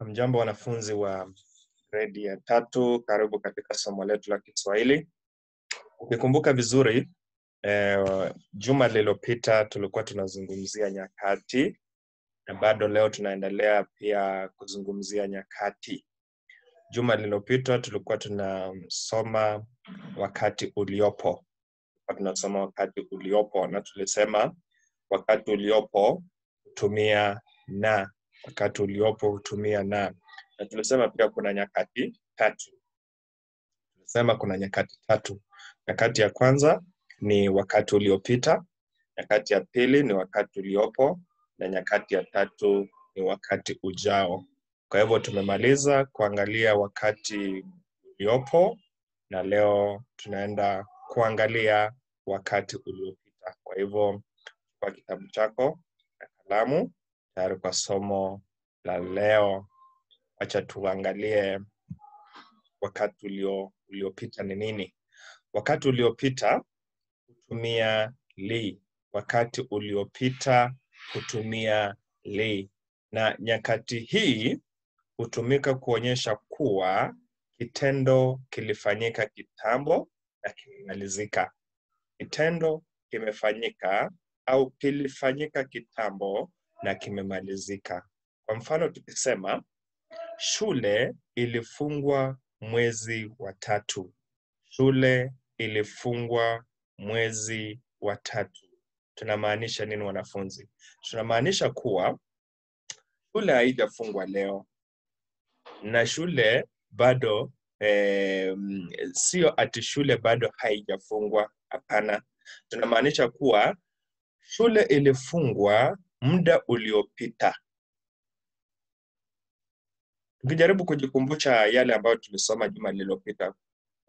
Hamjambo wanafunzi wa gredi ya tatu, karibu katika somo letu la Kiswahili. Ukikumbuka vizuri eh, juma lililopita tulikuwa tunazungumzia nyakati na bado leo tunaendelea pia kuzungumzia nyakati. Juma lililopita tulikuwa tunasoma wakati uliopo, tunasoma wakati uliopo na tulisema wakati uliopo hutumia na, wakati uliopo hutumia na, na tulisema pia kuna nyakati tatu. Tulisema kuna nyakati tatu. Nyakati ya kwanza ni wakati uliopita, nyakati ya pili ni wakati uliopo na nyakati ya tatu ni wakati ujao. Kwa hivyo tumemaliza kuangalia wakati uliopo na leo tunaenda kuangalia wakati uliopita. Kwa hivyo chukua kitabu chako na kalamu tayari kwa somo la leo. Acha tuangalie wakati ulio uliopita ni nini. Wakati uliopita hutumia li. Wakati uliopita hutumia li, na nyakati hii hutumika kuonyesha kuwa kitendo kilifanyika kitambo na kimemalizika. Kitendo kimefanyika au kilifanyika kitambo na kimemalizika. Kwa mfano tukisema shule ilifungwa mwezi wa tatu. Shule ilifungwa mwezi wa tatu. Tunamaanisha nini wanafunzi? Tunamaanisha kuwa shule haijafungwa leo na shule bado eh, sio ati shule bado haijafungwa. Hapana, tunamaanisha kuwa shule ilifungwa muda uliopita. Tukijaribu kujikumbusha yale ambayo tulisoma juma lililopita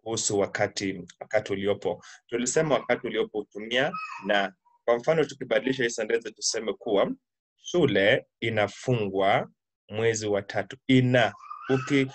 kuhusu wakati wakati uliopo, tulisema wakati uliopo hutumia na. Kwa mfano tukibadilisha hii sentensi tuseme kuwa shule inafungwa mwezi wa tatu. Ina uki,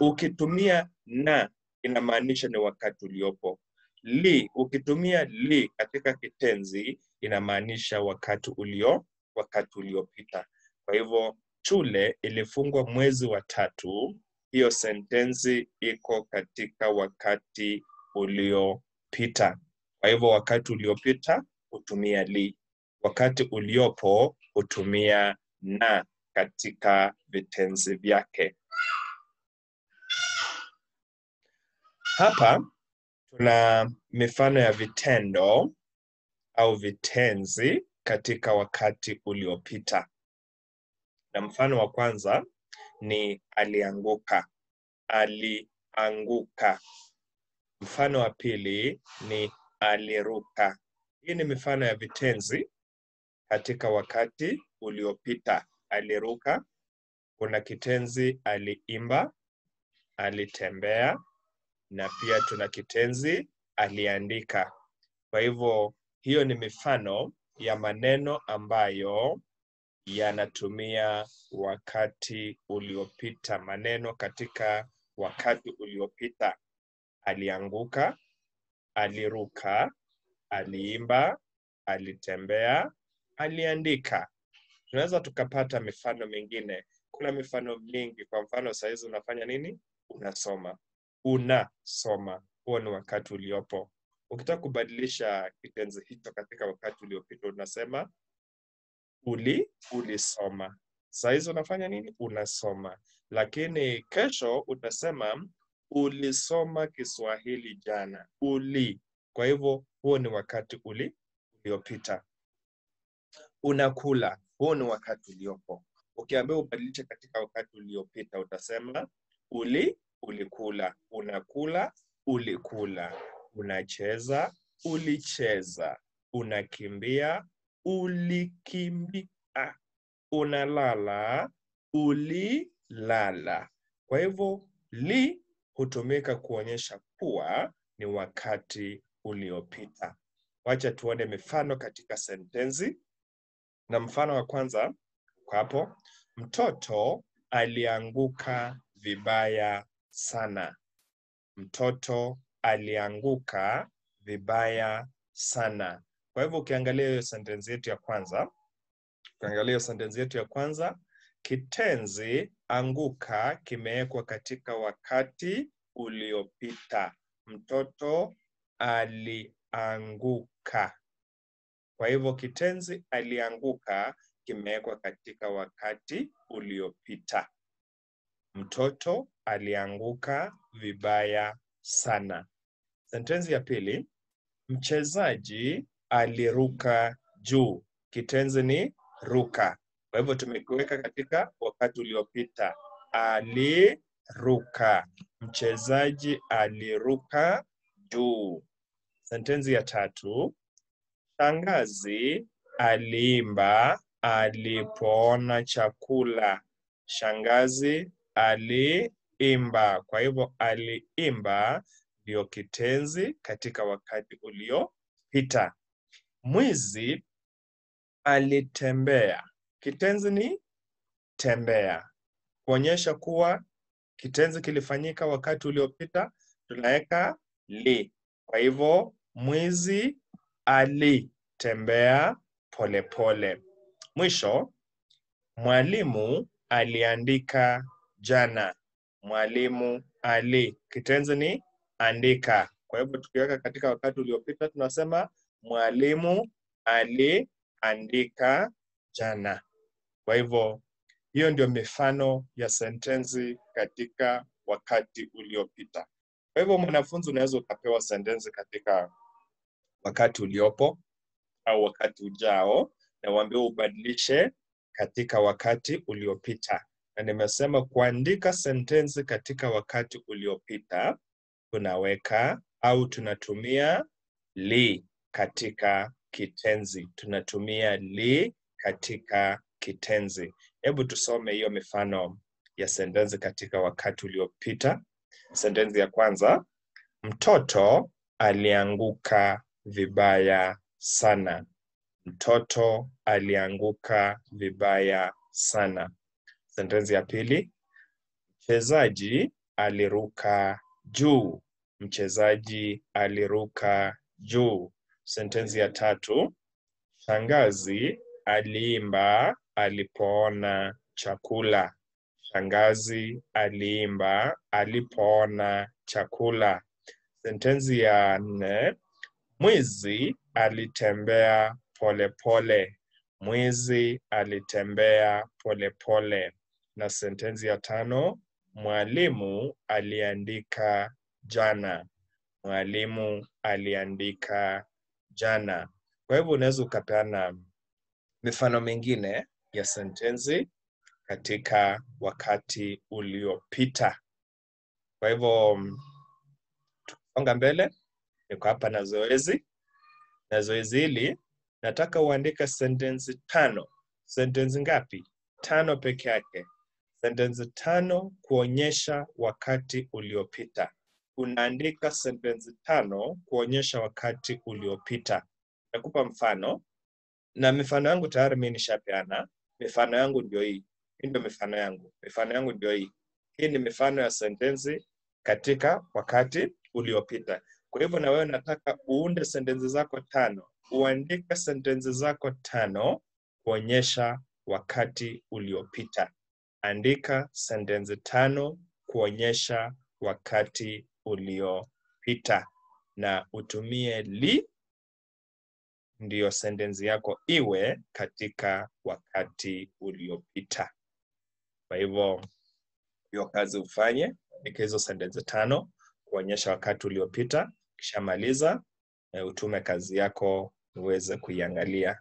ukitumia na inamaanisha ni wakati uliopo. Li ukitumia li katika kitenzi inamaanisha wakati ulio wakati uliopita. Kwa hivyo shule ilifungwa mwezi wa tatu, hiyo sentensi iko katika wakati uliopita. Kwa hivyo wakati uliopita hutumia li, wakati uliopo hutumia na katika vitenzi vyake. Hapa tuna mifano ya vitendo au vitenzi katika wakati uliopita, na mfano wa kwanza ni alianguka. Alianguka. Mfano wa pili ni aliruka. Hii ni mifano ya vitenzi katika wakati uliopita. Aliruka, kuna kitenzi aliimba, alitembea na pia tuna kitenzi aliandika. Kwa hivyo hiyo ni mifano ya maneno ambayo yanatumia wakati uliopita, maneno katika wakati uliopita. Alianguka, aliruka, aliimba, alitembea, aliandika. Tunaweza tukapata mifano mingine. Kuna mifano mingi. Kwa mfano, sahizi unafanya nini? Unasoma. Unasoma, huo ni wakati uliopo. Ukitaka kubadilisha kitenzi hicho katika wakati uliopita, unasema uli, ulisoma. Sahizi unafanya nini? Unasoma. Lakini kesho utasema ulisoma Kiswahili jana. Uli. Kwa hivyo huo ni wakati uli uliopita. Unakula, huo ni wakati uliopo. ukiambia ubadilishe katika wakati uliopita, utasema uli, ulikula. Unakula, ulikula. Unacheza, ulicheza. Unakimbia, ulikimbia. Unalala, ulilala. Kwa hivyo li hutumika kuonyesha kuwa ni wakati uliopita. Wacha tuone mifano katika sentensi, na mfano wa kwanza kwa hapo. Mtoto alianguka vibaya sana. Mtoto alianguka vibaya sana. Kwa hivyo ukiangalia hiyo sentensi yetu ya kwanza, ukiangalia hiyo sentensi yetu ya kwanza, kitenzi anguka kimewekwa katika wakati uliopita. Mtoto alianguka. Kwa hivyo kitenzi alianguka kimewekwa katika wakati uliopita. Mtoto alianguka vibaya sana. Sentensi ya pili, mchezaji aliruka juu. Kitenzi ni ruka. Kwa hivyo tumekiweka katika wakati uliopita. Aliruka. Mchezaji aliruka juu. Sentensi ya tatu, shangazi aliimba alipoona chakula. Shangazi aliimba. Kwa hivyo aliimba ndio kitenzi katika wakati uliopita. Mwizi alitembea. Kitenzi ni tembea. Kuonyesha kuwa kitenzi kilifanyika wakati uliopita, tunaweka li. Kwa hivyo mwizi alitembea polepole. Mwisho, mwalimu aliandika jana. Mwalimu ali. Kitenzi ni andika. Kwa hivyo tukiweka katika wakati uliopita tunasema mwalimu aliandika jana. Kwa hivyo hiyo ndio mifano ya sentensi katika wakati uliopita. Kwa hivyo mwanafunzi, unaweza ukapewa sentensi katika wakati uliopo au wakati ujao, na uambiwe ubadilishe katika wakati uliopita. Na nimesema kuandika sentensi katika wakati uliopita tunaweka au tunatumia li katika kitenzi. Tunatumia li katika kitenzi. Hebu tusome hiyo mifano ya sentensi katika wakati uliopita. Sentensi ya kwanza, mtoto alianguka vibaya sana. Mtoto alianguka vibaya sana. Sentensi ya pili, mchezaji aliruka juu. Mchezaji aliruka juu. Sentensi ya tatu, shangazi aliimba alipoona chakula. Shangazi aliimba alipoona chakula. Sentensi ya nne, mwizi alitembea polepole. Mwizi alitembea polepole. Na sentensi ya tano, mwalimu aliandika jana. Mwalimu aliandika jana. Kwa hivyo unaweza ukapeana mifano mingine ya sentensi katika wakati uliopita. Kwa hivyo tukisonga mbele, niko hapa na zoezi, na zoezi hili nataka uandike sentensi tano. Sentensi ngapi? Tano peke yake. Sentensi tano kuonyesha wakati uliopita. Unaandika sentensi tano kuonyesha wakati uliopita. Nakupa mfano na mifano yangu tayari mimi nishapeana. Mifano yangu ndio hii. Hii ndio mifano yangu. Mifano yangu ndio hii. Hii ni mifano ya sentensi katika wakati uliopita. Kwa hivyo na wewe nataka uunde sentensi zako tano, uandike sentensi zako tano kuonyesha wakati uliopita. Andika sentensi tano kuonyesha wakati uliopita, na utumie li ndiyo sentensi yako iwe katika wakati uliopita. Kwa hivyo hiyo kazi ufanye, andika hizo sentensi tano kuonyesha wakati uliopita. Kishamaliza utume kazi yako uweze kuiangalia.